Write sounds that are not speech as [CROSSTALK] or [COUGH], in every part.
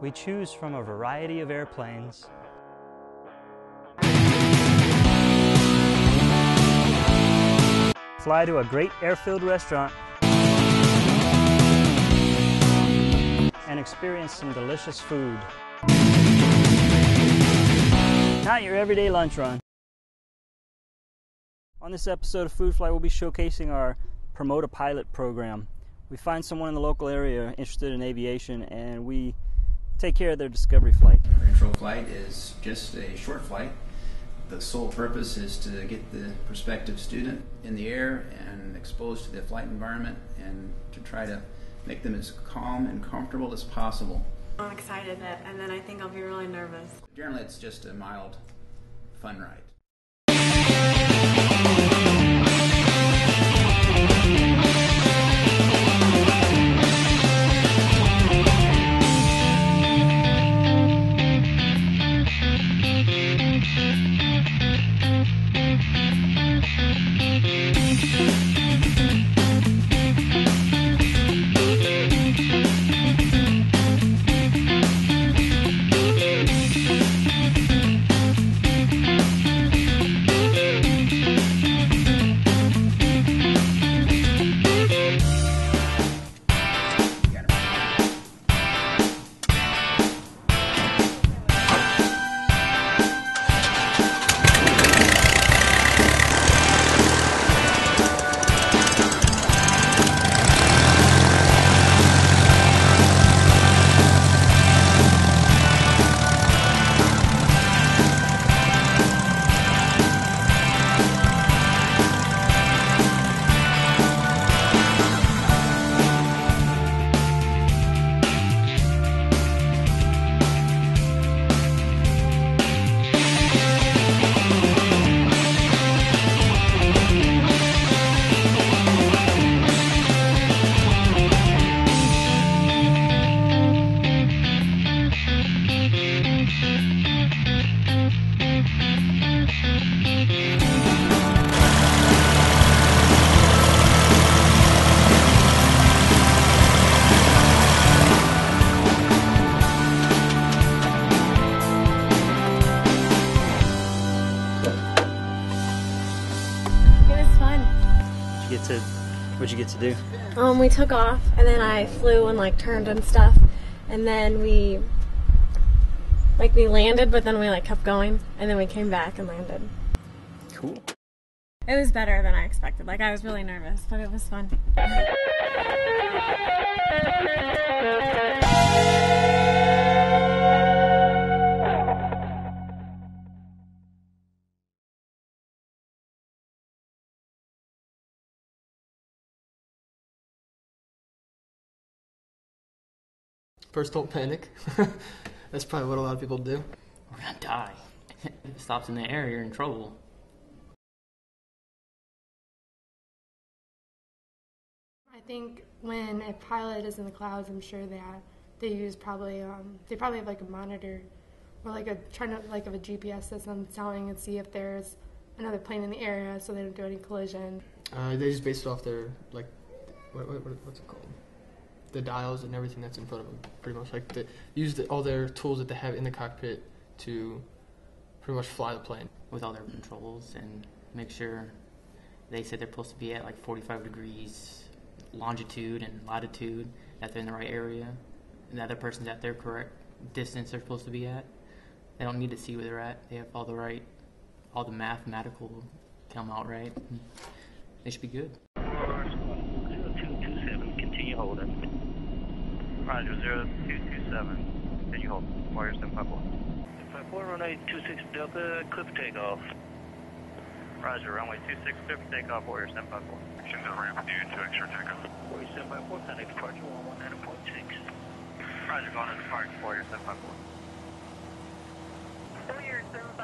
We choose from a variety of airplanes. Fly to a great airfield restaurant and experience some delicious food. Not your everyday lunch run. On this episode of Food Flight, we'll be showcasing our Promote a Pilot program. We find someone in the local area interested in aviation and we take care of their discovery flight. Our intro flight is just a short flight. The sole purpose is to get the prospective student in the air and exposed to the flight environment and to try to make them as calm and comfortable as possible. I'm excited, and then I think I'll be really nervous. Generally, it's just a mild, fun ride. You get to, what'd you get to do? Um, we took off, and then I flew and like turned and stuff, and then we like we landed, but then we like kept going, and then we came back and landed. Cool. It was better than I expected. Like I was really nervous, but it was fun. [LAUGHS] First, don't panic. [LAUGHS] That's probably what a lot of people do. We're gonna die. if [LAUGHS] it stops in the air, you're in trouble. I think when a pilot is in the clouds, I'm sure that they use probably um, they probably have like a monitor or like a trying to like of a GPS system telling and see if there's another plane in the area so they don't do any collision. Uh, they just base it off their like, what, what, what- what's it called? The dials and everything that's in front of them. Pretty much like the, use the, all their tools that they have in the cockpit to pretty much fly the plane. with all their controls and make sure they said they're supposed to be at like 45 degrees longitude and latitude, that they're in the right area, and the other person's at their correct distance they're supposed to be at. They don't need to see where they're at. They have all the right, all the mathematical come out right. They should be good. Roger, 0227, continue holding. Warrior 754. 754, runway 26 Delta, clip takeoff. Roger, runway 26 clip takeoff, Warrior 754. Should the ramp with you to extra takeoff. Warrior 754, contact departure 119.6. Roger, going to depart, Warrior 754. Warrior 754,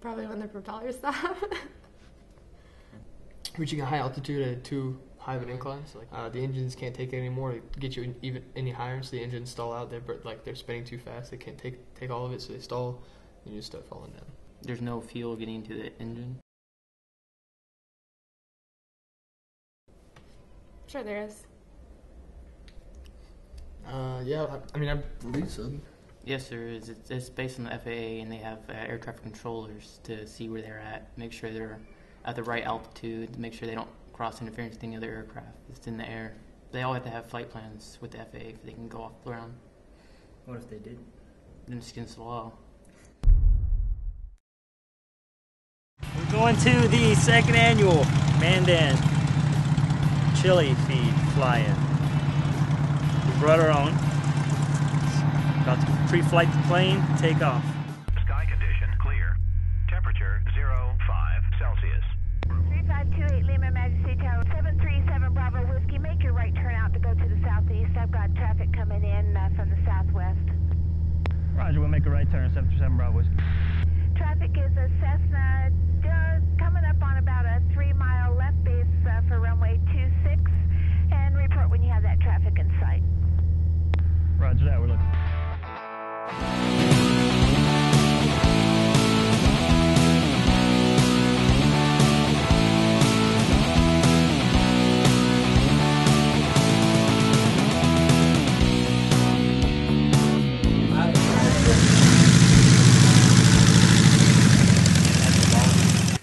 Probably when the propellers [LAUGHS] stop. Reaching a high altitude at too high of an incline, so like uh, the engines can't take it anymore. To get you even any higher, so the engines stall out. They're like they're spinning too fast. They can't take take all of it, so they stall, and you just start falling down. There's no fuel getting to the engine. sure, there is. Uh, yeah, I, I mean, I believe so. Yes, there is. It's, it's based on the FAA, and they have uh, air traffic controllers to see where they're at, make sure they're at the right altitude, to make sure they don't cross interference with any other aircraft that's in the air. They all have to have flight plans with the FAA if they can go off the ground. What if they did? Then it's against the law. We're going to the second annual Mandan chili feed fly-in. We brought our own. About to pre-flight the plane, take off. Sky condition clear. Temperature 05 Celsius. 3528 Lima Majesty Tower, 737 Bravo Whiskey. Make your right turn out to go to the southeast. I've got traffic coming in uh, from the southwest. Roger, we'll make a right turn, 737 Bravo. Whiskey. Traffic is a Cessna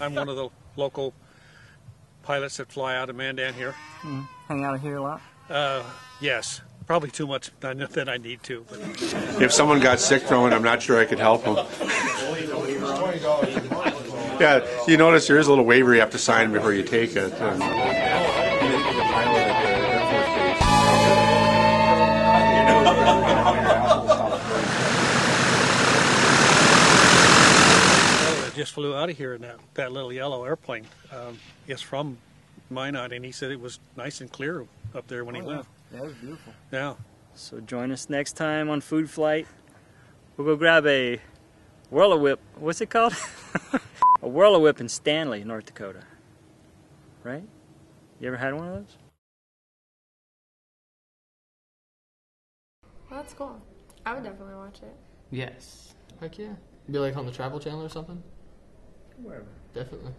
I'm one of the local pilots that fly out of Mandan here. Hang out here a lot? Uh, yes, probably too much than than I need to. But If someone got sick from it, I'm not sure I could help them. yeah, you notice there is a little waiver you have to sign before you take it. Just flew out of here in that, that little yellow airplane. Um, it's from Minot, and he said it was nice and clear up there when he left. That was beautiful. Yeah. So join us next time on Food Flight. We'll go grab a Whirl a Whip. What's it called? [LAUGHS] a Whirl a Whip in Stanley, North Dakota. Right? You ever had one of those? Well, that's cool. I would definitely watch it. Yes. Heck yeah. Be like on the Travel Channel or something. Wherever. Definitely.